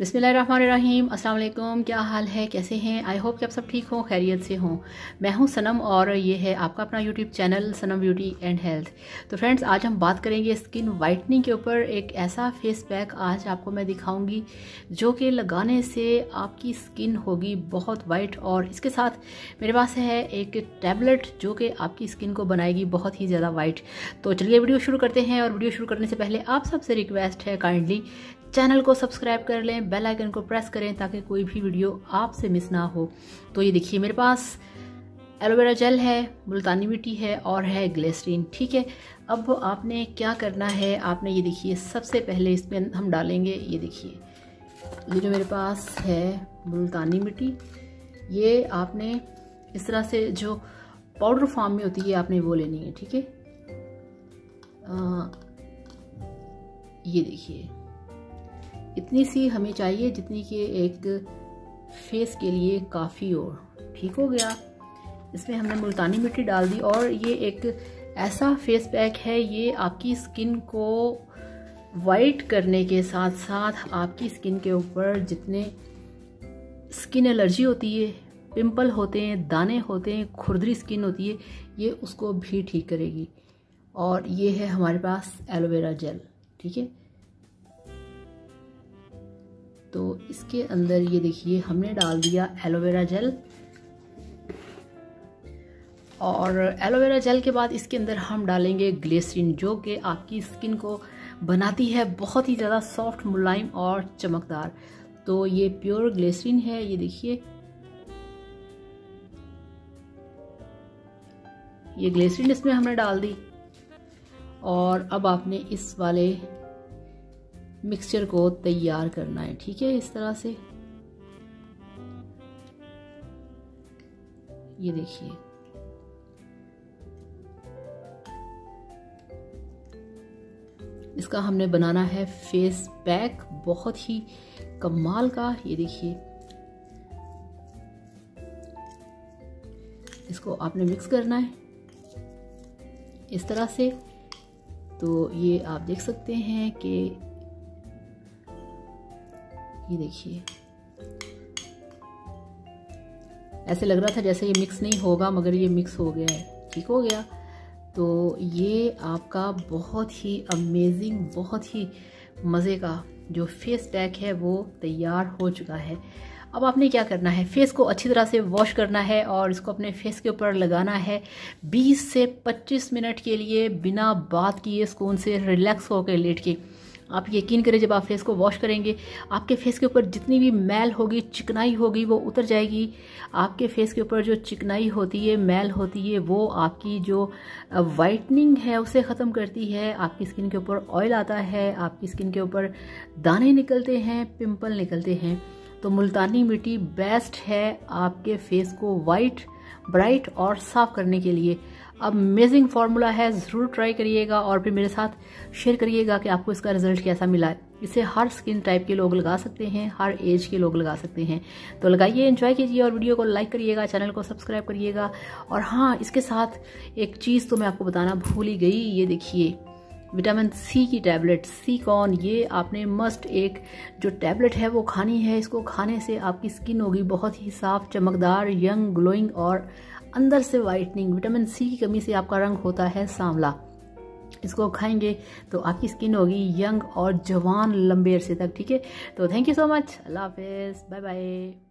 बिसमीम अस्सलाम क्या हाल है, कैसे हैं? आई होप कि आप सब ठीक हों, खैरियत से हों। मैं हूँ सनम और ये है आपका अपना YouTube channel Sanam beauty and health तो फ्रेंड्स आज हम बात करेंगे स्किन वाइटनिंग के ऊपर एक ऐसा फेस पैक आज आपको मैं दिखाऊँगी, जो कि लगाने से आपकी स्किन होगी बहुत वाइट और इसके साथ मेरे पास है एक टैबलेट जो कि आपकी स्किन को बनाएगी बहुत ही ज़्यादा वाइट तो चलिए वीडियो शुरू करते हैं और वीडियो शुरू करने से पहले आप सबसे रिक्वेस्ट है काइंडली चैनल को सब्सक्राइब कर लें, बेल आइकन को प्रेस करें ताकि कोई भी वीडियो आपसे मिस ना हो। तो ये देखिए मेरे पास एलोवेरा जेल है, मुल्तानी मिट्टी है और है ग्लेसरीन, ठीक है? अब आपने क्या करना है? आपने ये देखिए, सबसे पहले इसमें हम डालेंगे, ये देखिए। ये जो मेरे पास है मुल्तानी मिट्टी, ये आपने इस तरह से जो पाउडर फॉर्म में होती है आपने वो लेनी है, ठीक है? ये देखिए। इतनी सी हमें चाहिए जितनी कि एक फेस के लिए काफ़ी हो। ठीक हो गया। इसमें हमने मुल्तानी मिट्टी डाल दी और ये एक ऐसा फेस पैक है, ये आपकी स्किन को वाइट करने के साथ साथ आपकी स्किन के ऊपर जितने स्किन एलर्जी होती है पिंपल होते हैं, दाने होते हैं, खुरदरी स्किन होती है, ये उसको भी ठीक करेगी। और ये है हमारे पास एलोवेरा जेल ठीक है? तो इसके अंदर ये देखिए, हमने डाल दिया एलोवेरा जेल। और एलोवेरा जेल के बाद इसके अंदर हम डालेंगे ग्लेसरीन, जो कि आपकी स्किन को बनाती है बहुत ही ज़्यादा सॉफ्ट, मुलायम और चमकदार। तो ये प्योर ग्लेसरीन है, ये देखिए। ये ग्लेसरीन इसमें हमने डाल दी। और अब आपने इस वाले मिक्सचर को तैयार करना है, ठीक है? इस तरह से। ये देखिए। इसका हमने बनाना है फेस पैक, बहुत ही कमाल का, ये देखिए। इसको आपने मिक्स करना है। इस तरह से। तो ये आप देख सकते हैं कि ये देखिए। ऐसे लग रहा था जैसे ये मिक्स नहीं होगा, मगर ये मिक्स हो गया है। ठीक हो गया। तो ये आपका बहुत ही अमेजिंग बहुत ही मज़े का जो फेस पैक है वो तैयार हो चुका है। अब आपने क्या करना है? फेस को अच्छी तरह से वॉश करना है और इसको अपने फेस के ऊपर लगाना है। 20 से 25 मिनट के लिए बिना बात किए सुकून से रिलैक्स होकर लेट के। आप यकीन करें, जब आप फेस को वॉश करेंगे, आपके फेस के ऊपर जितनी भी मैल होगी, चिकनाई होगी, वो उतर जाएगी। आपके फेस के ऊपर जो चिकनाई होती है, मैल होती है, वो आपकी जो वाइटनिंग है, उसे ख़त्म करती है। आपकी स्किन के ऊपर ऑयल आता है, आपकी स्किन के ऊपर दाने निकलते हैं पिंपल निकलते हैं। तो मुल्तानी मिट्टी बेस्ट है आपके फेस को वाइट ब्राइट और साफ़ करने के लिए। अमेजिंग फार्मूला है, ज़रूर ट्राई करिएगा और फिर मेरे साथ शेयर करिएगा कि आपको इसका रिज़ल्ट कैसा मिला है। इसे हर स्किन टाइप के लोग लगा सकते हैं, हर एज के लोग लगा सकते हैं। तो लगाइए एंजॉय कीजिए और वीडियो को लाइक करिएगा चैनल को सब्सक्राइब करिएगा। और हाँ इसके साथ एक चीज़ तो मैं आपको बताना भूल ही गई, ये देखिए। विटामिन सी की टैबलेट सी कॉन, ये आपने मस्ट एक जो टैबलेट है वो खानी है। इसको खाने से आपकी स्किन होगी बहुत ही साफ़, चमकदार यंग ग्लोइंग और अंदर से वाइटनिंग विटामिन सी की कमी से आपका रंग होता है सांवला। इसको खाएँगे तो आपकी स्किन होगी यंग और जवान लंबे अरसे तक, ठीक है? तो थैंक यू सो मच अल्लाह हाफिज़। Bye bye